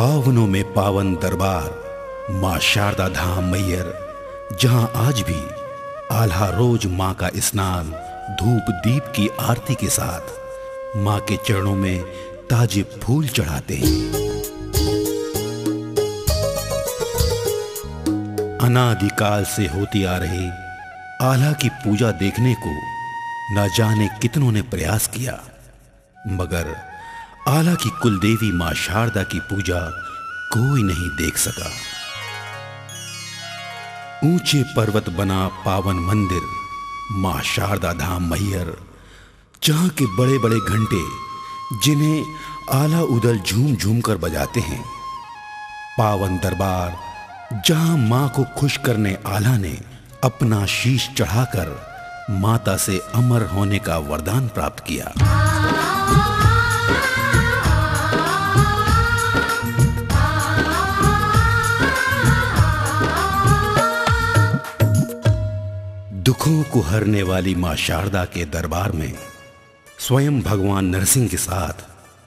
पावनों में पावन दरबार, माँ शारदा धाम मैयर, जहाँ आज भी आल्हा रोज माँ का स्नान, धूप दीप की आरती के साथ माँ के चरणों में ताजे फूल चढ़ाते हैं। अनादिकाल से होती आ रही आल्हा की पूजा देखने को न जाने कितनों ने प्रयास किया, मगर आला की कुलदेवी माँ शारदा की पूजा कोई नहीं देख सका। ऊँचे पर्वत बना पावन मंदिर, माँ शारदा धाम मैयर जहाँ के बड़े बड़े घंटे, जिन्हें आला उदल झूम झूम कर बजाते हैं। पावन दरबार, जहाँ माँ को खुश करने आला ने अपना शीश चढ़ाकर माता से अमर होने का वरदान प्राप्त किया। दुखों को हरने वाली माँ शारदा के दरबार में स्वयं भगवान नरसिंह के साथ,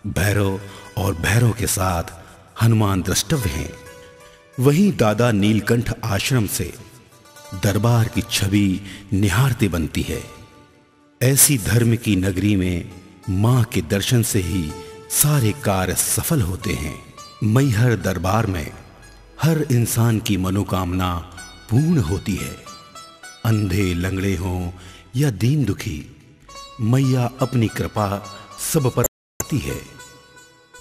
भैरव और भैरव के साथ हनुमान द्रष्टव्य हैं। वहीं दादा नीलकंठ आश्रम से दरबार की छवि निहारते बनती है। ऐसी धर्म की नगरी में माँ के दर्शन से ही सारे कार्य सफल होते हैं। मैहर दरबार में हर इंसान की मनोकामना पूर्ण होती है। अंधे लंगड़े हों या दीन दुखी, मैया अपनी कृपा सब पर करती है।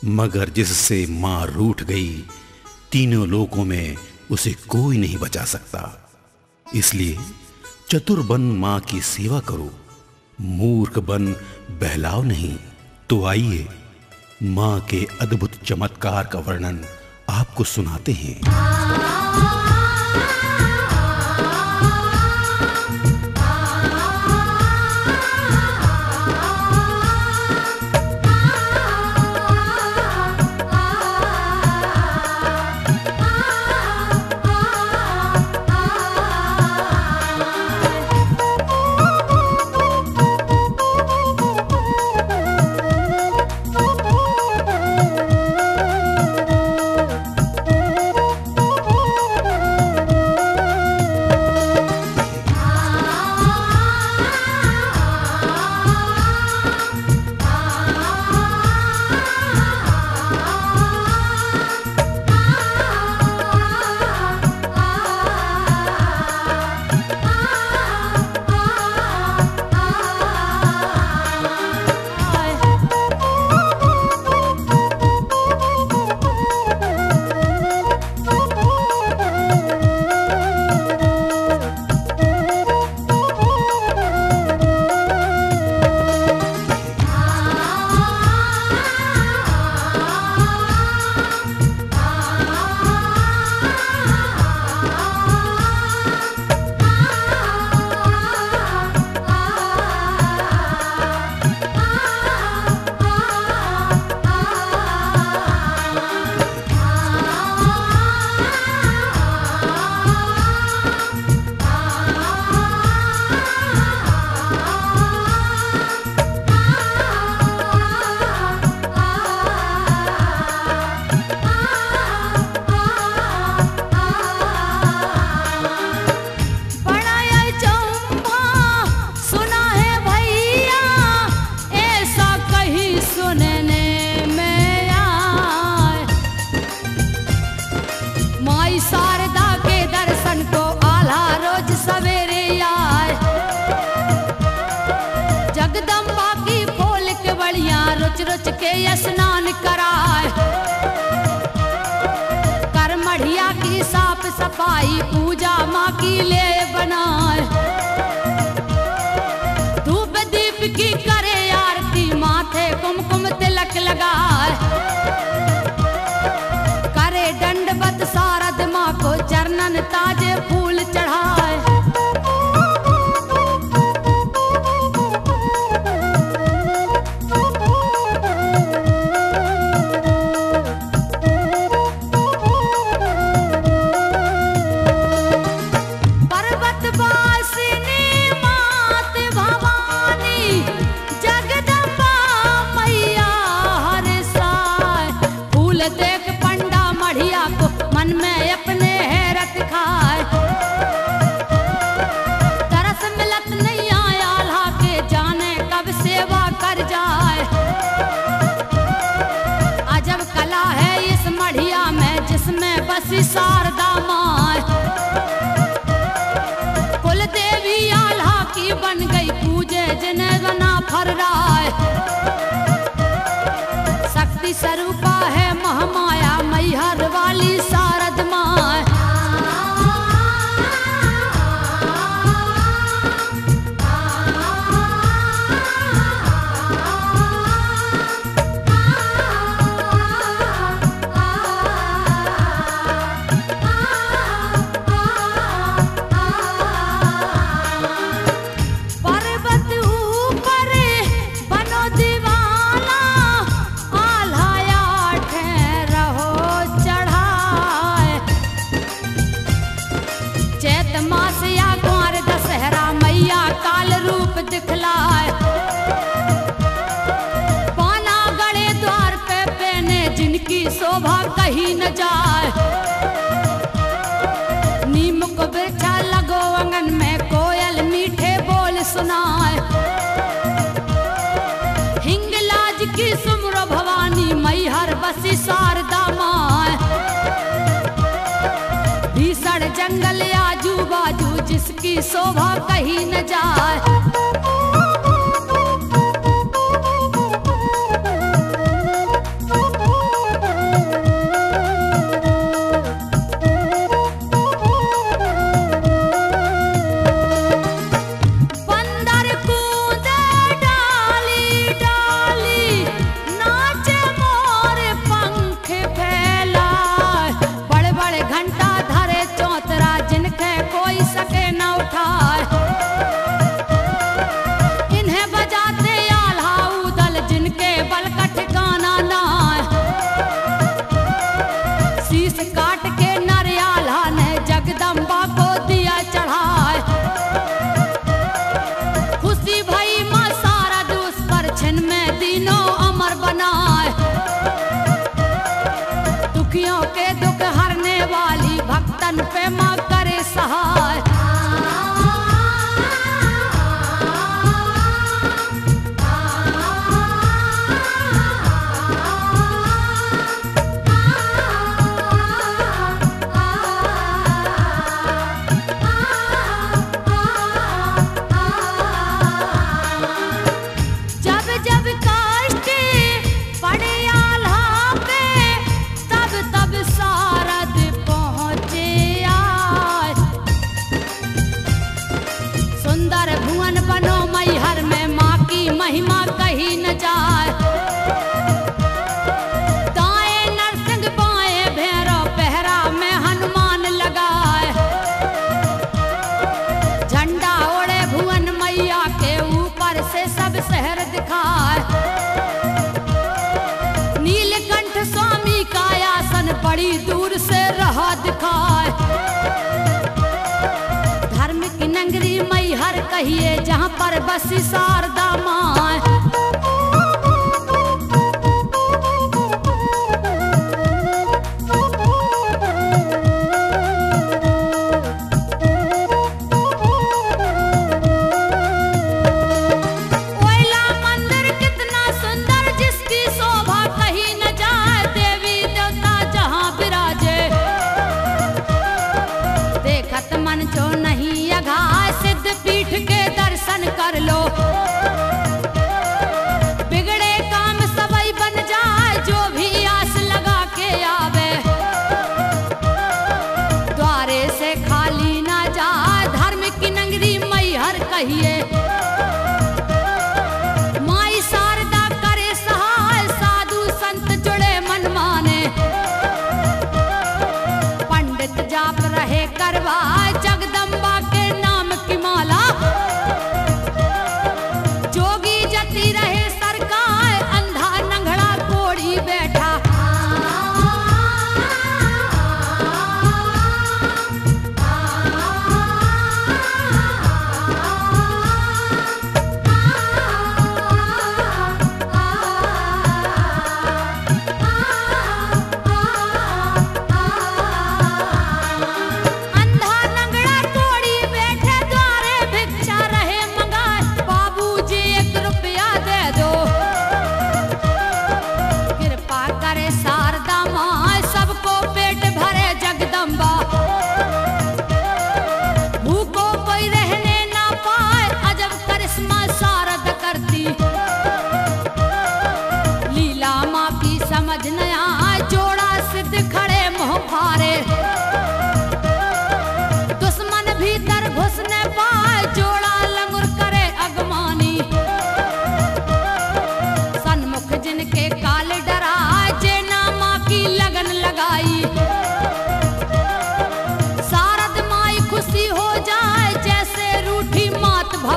मगर जिससे माँ रूठ गई, तीनों लोकों में उसे कोई नहीं बचा सकता। इसलिए चतुर बन माँ की सेवा करो, मूर्ख बन बहलाव नहीं। तो आइए, माँ के अद्भुत चमत्कार का वर्णन आपको सुनाते हैं। श्री शारदा भीषण जंगल आजू बाजू जिसकी शोभा कहीं न जाए। मैहर कहिए जहाँ पर बसी शारदा माँ।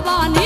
ভবানী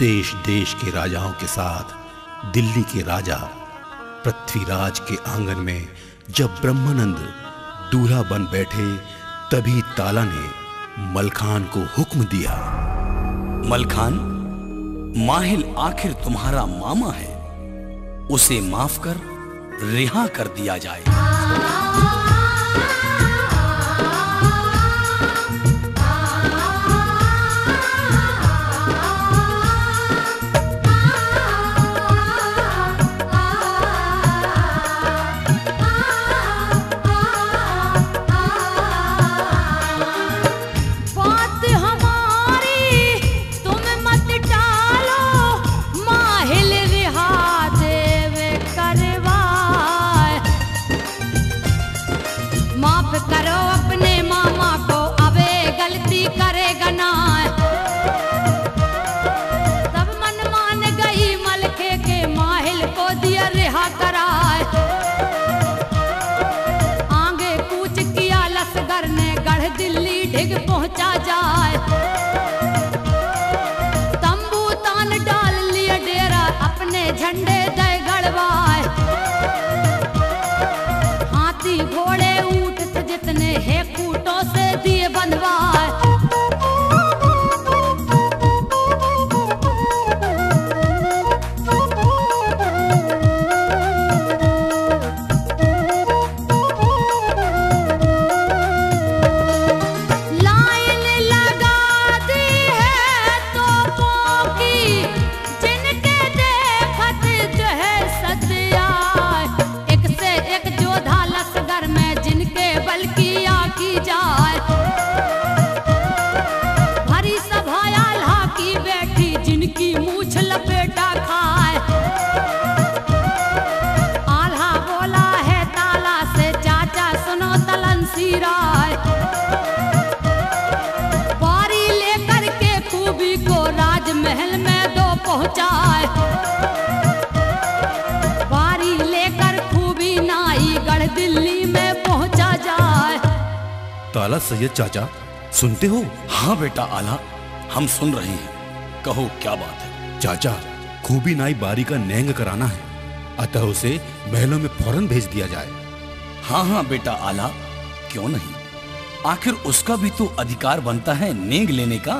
देश देश के राजाओं के साथ, दिल्ली के राजा, पृथ्वीराज के आँगन में जब ब्रह्मानंद दूल्हा बन बैठे, तभी ताला ने मलखान को हुक्म दिया। मलखान, माहिल आखिर तुम्हारा मामा है। उसे माफ़ कर, रिहा कर दिया जाए। माफ़ करो अपने मामा को अबे गलती करेगा ना। तब मन मान गई मलके के माहिल को दिया रिहा कराए। आगे कूच किया लसगर ने, गढ़ दिल्ली ढिग पहुँचा जाए। ताला सैयद चाचा सुनते हो? हाँ बेटा आला हम सुन रहे हैं। कहो क्या बात है? चाचा खूबी नाई बारी का नेंग कराना है। अतः उसे महलों में फ़ौरन भेज दिया जाए। हाँ हाँ बेटा आला क्यों नहीं? आखिर उसका भी तो अधिकार बनता है नेंग लेने का।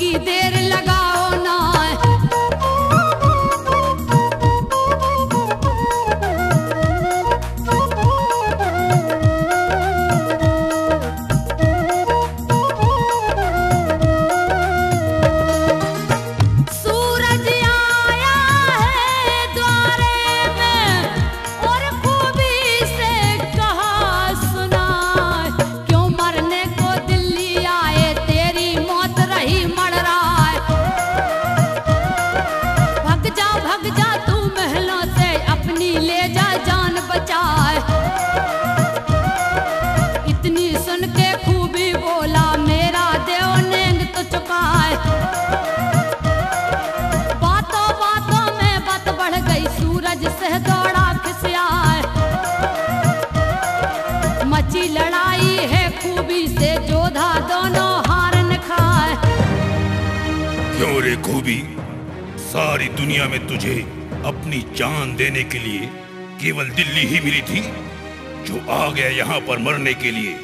को देर लगाओ दिल्ली ही मिली थी, जो आ गया यहाँ पर मरने के लिए।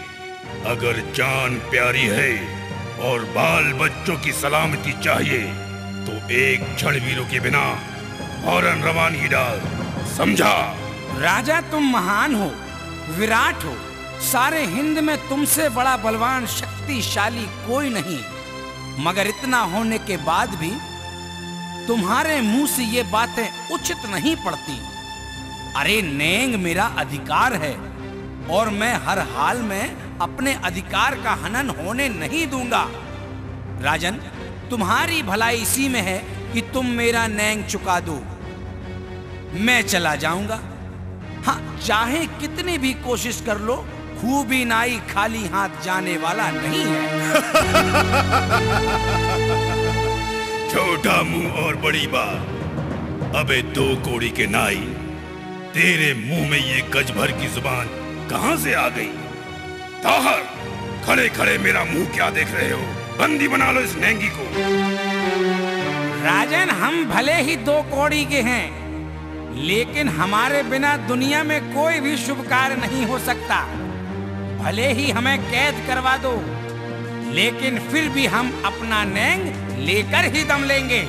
अगर जान प्यारी है और बाल बच्चों की सलामती चाहिए तो एक क्षण भी रुके बिना फ़ौरन रवानगी डाल, समझा? राजा, तुम महान हो, विराट हो। सारे हिंद में तुमसे बड़ा बलवान, शक्तिशाली कोई नहीं। मगर इतना होने के बाद भी तुम्हारे मुँह से ये बातें उचित नहीं पड़ती। अरे नेंग मेरा अधिकार है, और मैं हर हाल में अपने अधिकार का हनन होने नहीं दूँगा। राजन, तुम्हारी भलाई इसी में है कि तुम मेरा नैंग चुका दो। मैं चला जाऊँगा। हाँ चाहे कितनी भी कोशिश कर लो, खूबी नाई खाली हाथ जाने वाला नहीं है। छोटा मुँह और बड़ी बात। अबे दो कोड़ी के नाई। तेरे मुँह में ये गज भर की ज़ुबान कहाँ से आ गई? ताहर खड़े खड़े मेरा मुँह क्या देख रहे हो? बंदी बना लो इस नेंगी को। राजन, हम भले ही दो कौड़ी के हैं, लेकिन हमारे बिना दुनिया में कोई भी शुभ कार्य नहीं हो सकता। भले ही हमें कैद करवा दो, लेकिन फिर भी हम अपना नैंग लेकर ही दम लेंगे।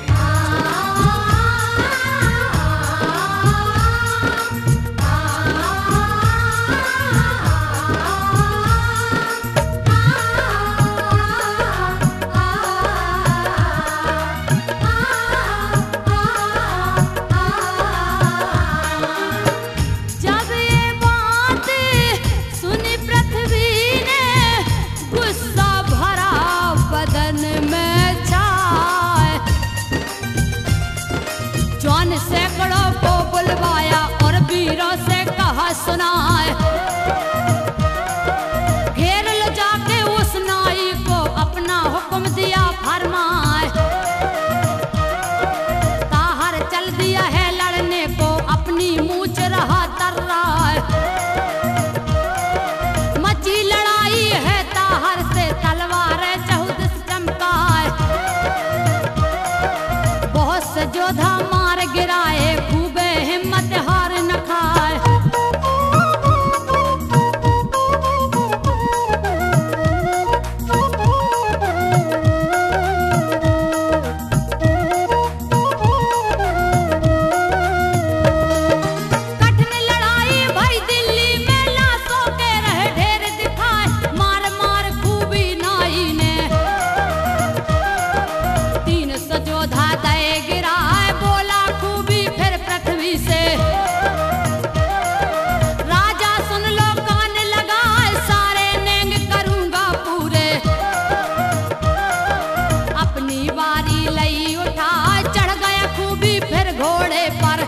घोड़े पर।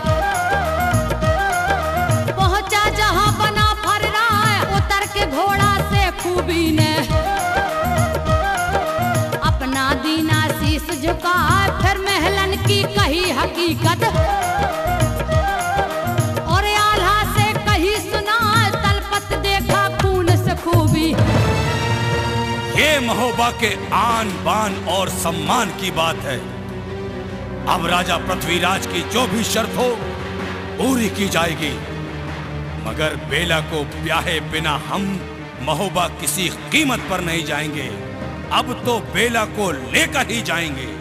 पहुँचा जहाँ बना फर रहा है उतर के घोड़ा से खूबी ने। अपना दीना शीश झुका फिर महलन की कही हकीकत। और कही सुना तलपत देखा खून से महोबा के आन बान और सम्मान की बात है। अब राजा पृथ्वीराज की जो भी शर्त हो, पूरी की जाएगी। मगर बेला को ब्याहे बिना हम महोबा किसी कीमत पर नहीं जाएँगे। अब तो बेला को लेकर ही जाएँगे।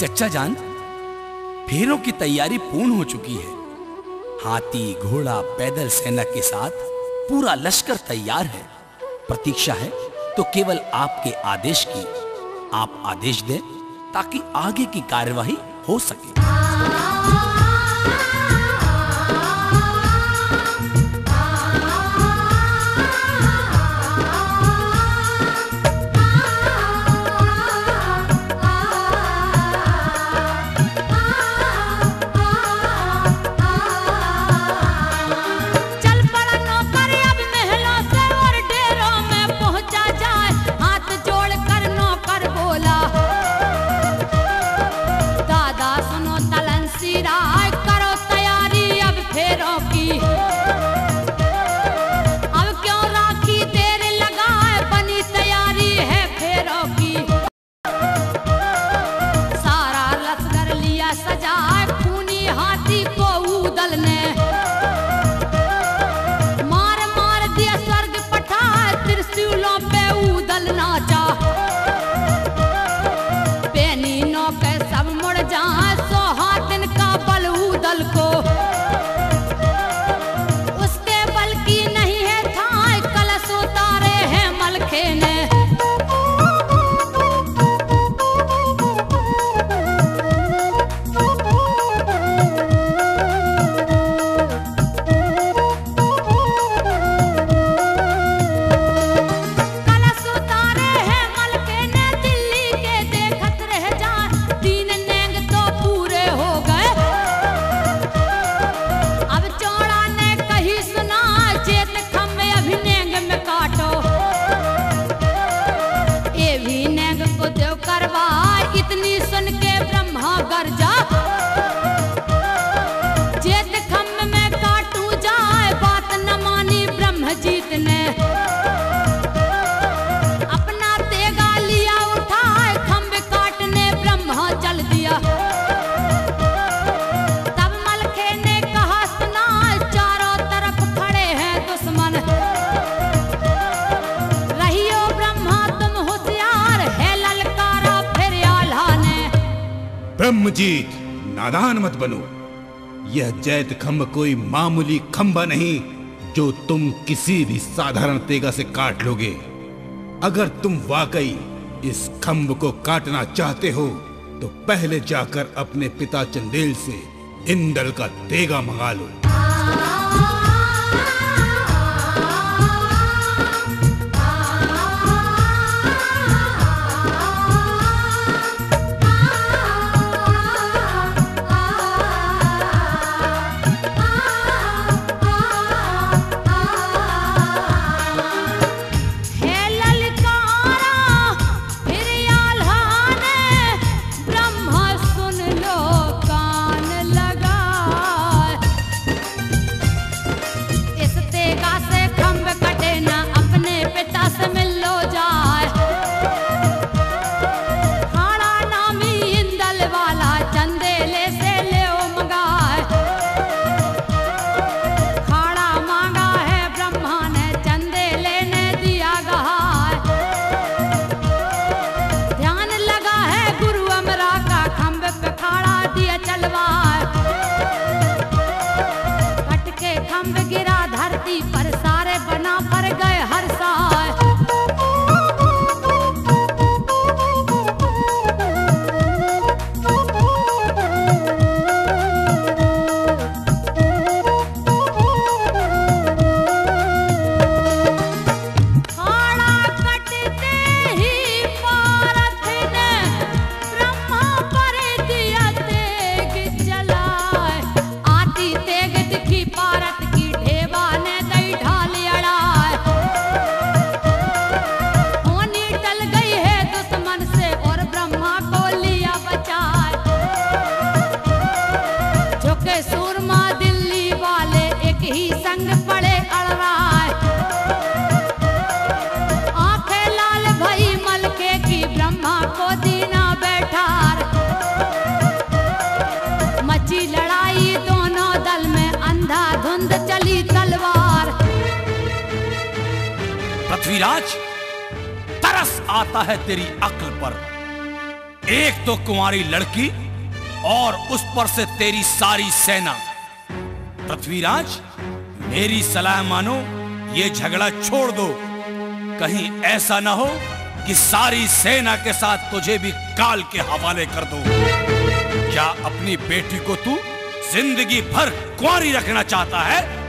चच्चा जान, फेरों की तैयारी पूर्ण हो चुकी है। हाथी, घोड़ा, पैदल सेना के साथ पूरा लश्कर तैयार है। प्रतीक्षा है तो केवल आपके आदेश की, आप आदेश दें ताकि आगे की कार्यवाही हो सके। खम्ब कोई मामूली खंभा नहीं जो तुम किसी भी साधारण तेगा से काट लोगे। अगर तुम वाकई इस खंभ को काटना चाहते हो तो पहले जाकर अपने पिता चंदेल से इंदल का तेगा मंगा लो। तो कुमारी लड़की और उस पर से तेरी सारी सेना। पृथ्वीराज, मेरी सलाह मानो, ये झगड़ा छोड़ दो। कहीं ऐसा ना हो कि सारी सेना के साथ तुझे भी काल के हवाले कर दो। क्या अपनी बेटी को तू ज़िंदगी भर कुआरी रखना चाहता है?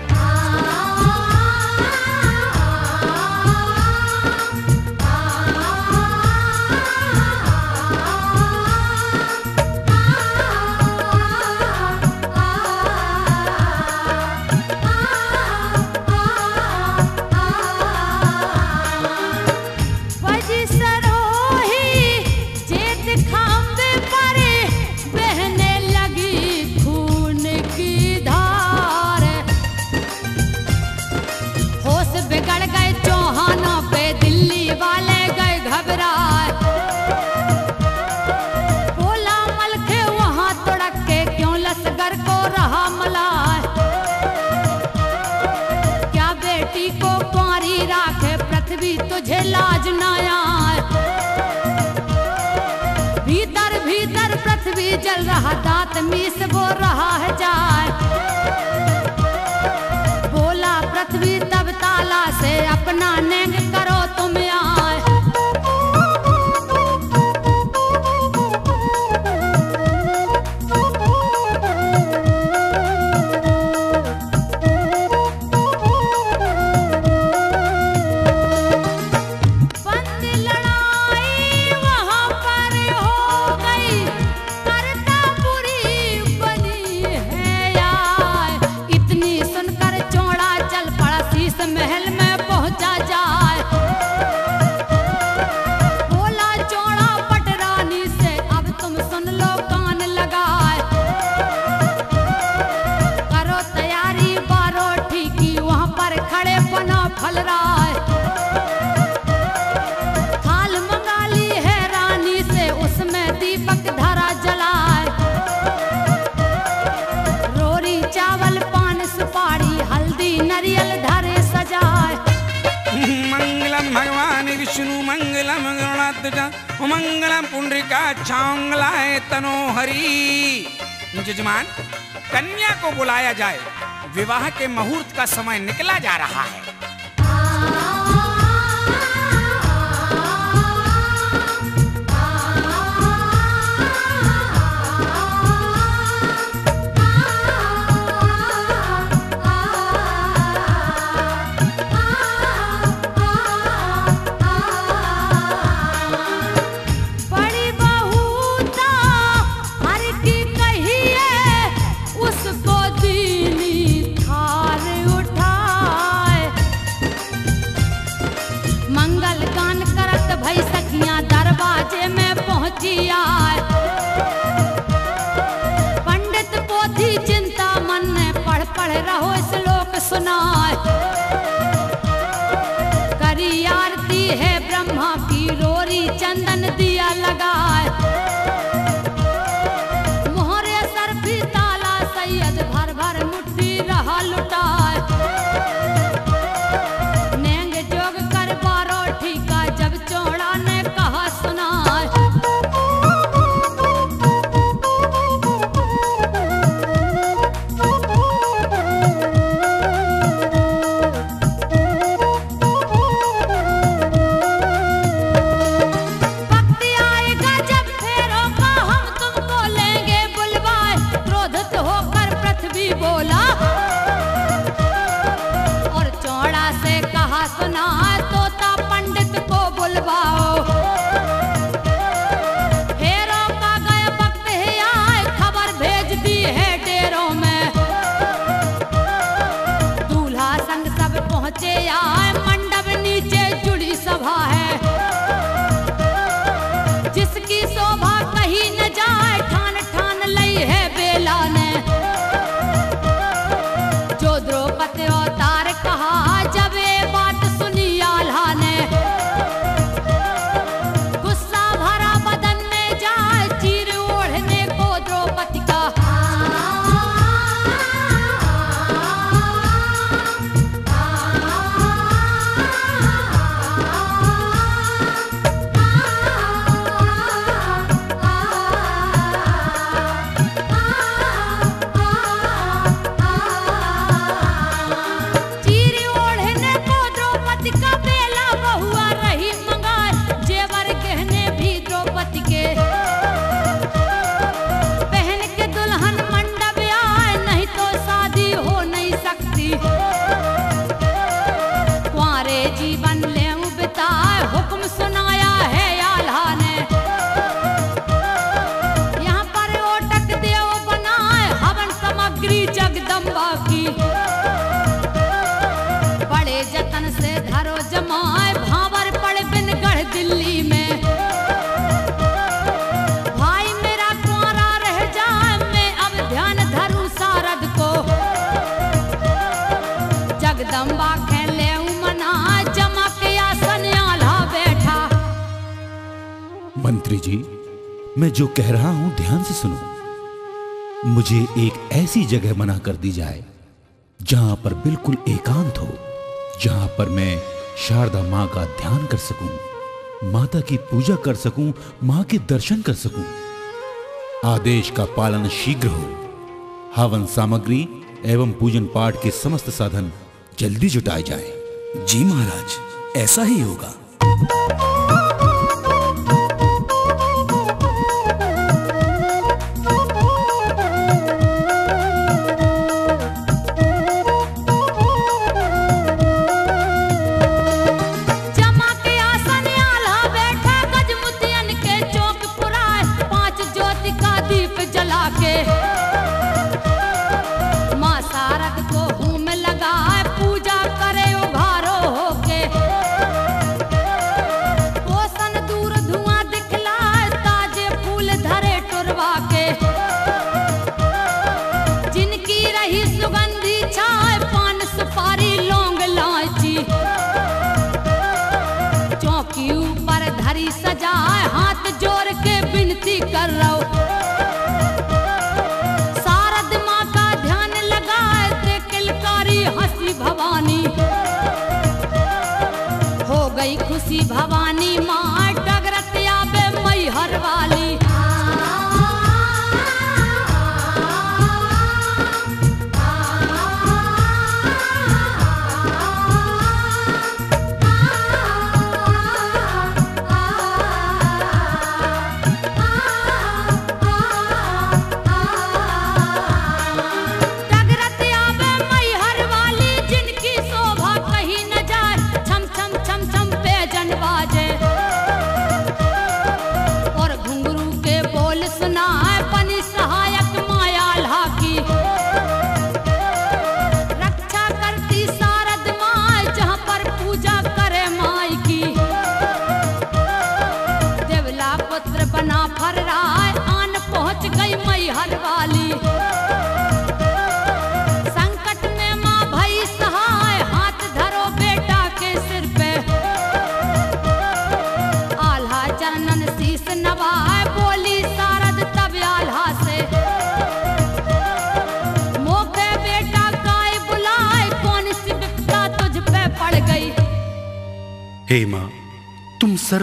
तद्जा उमंगलम है तनो तनोहरी जजमान कन्या को बुलाया जाए, विवाह के मुहूर्त का समय निकला जा रहा है। মাটির ऐसी जगह मना कर दी जाए, जहाँ पर बिल्कुल एकांत हो, जहाँ पर मैं शारदा माँ का ध्यान कर सकूँ, माता की पूजा कर सकूँ, माँ के दर्शन कर सकूँ। आदेश का पालन शीघ्र हो। हवन सामग्री एवं पूजन पाठ के समस्त साधन जल्दी जुटाए जाए। जी महाराज, ऐसा ही होगा।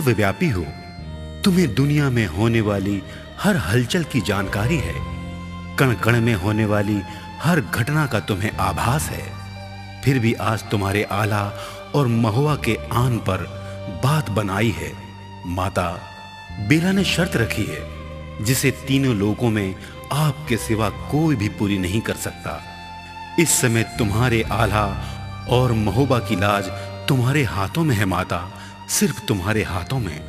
सर्वव्यापी हो। तुम्हें दुनिया में होने वाली हर हलचल की जानकारी है। कण कण में होने वाली हर घटना का तुम्हें आभास है। फिर भी आज तुम्हारे आला और महुआ के आन पर बात बनाई है। माता, बेला ने शर्त रखी है, जिसे तीनों लोगों में आपके सिवा कोई भी पूरी नहीं कर सकता। इस समय तुम्हारे आला और महोबा की लाज तुम्हारे हाथों में है, माता। सिर्फ़ तुम्हारे हाथों में।